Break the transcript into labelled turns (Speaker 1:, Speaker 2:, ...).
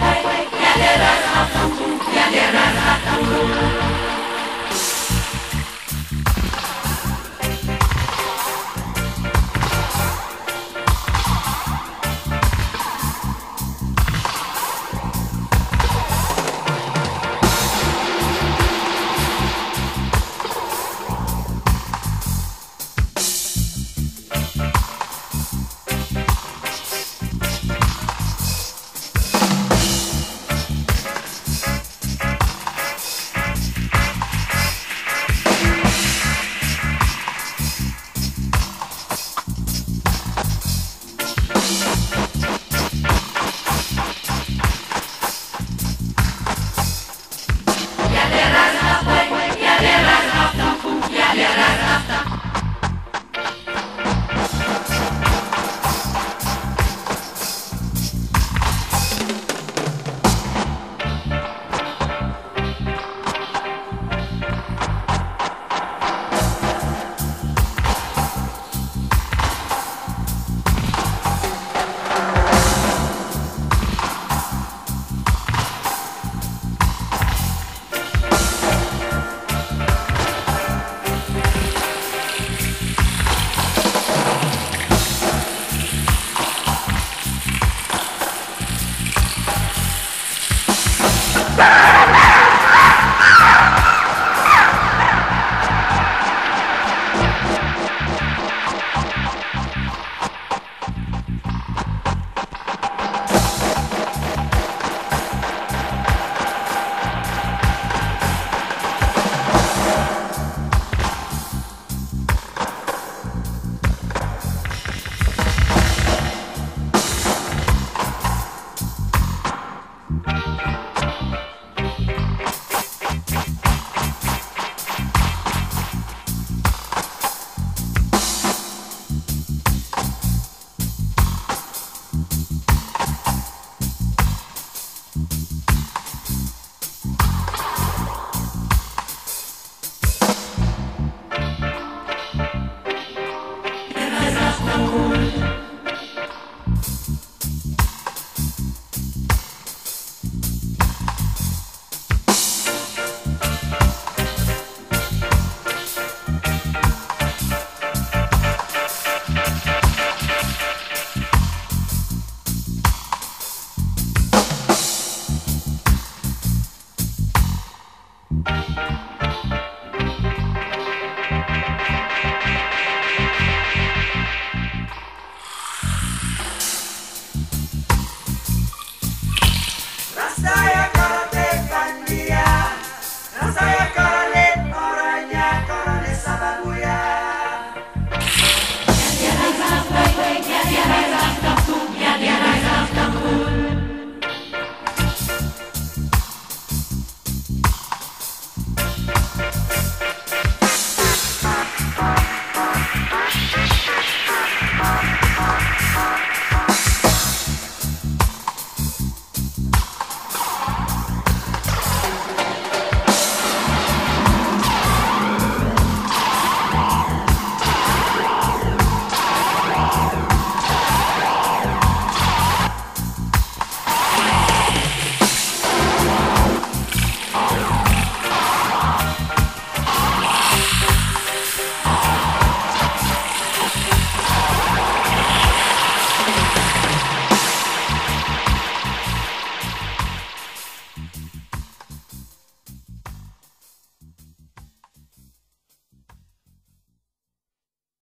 Speaker 1: yeah, yandere, yandere, yandere,
Speaker 2: Para! Thank you.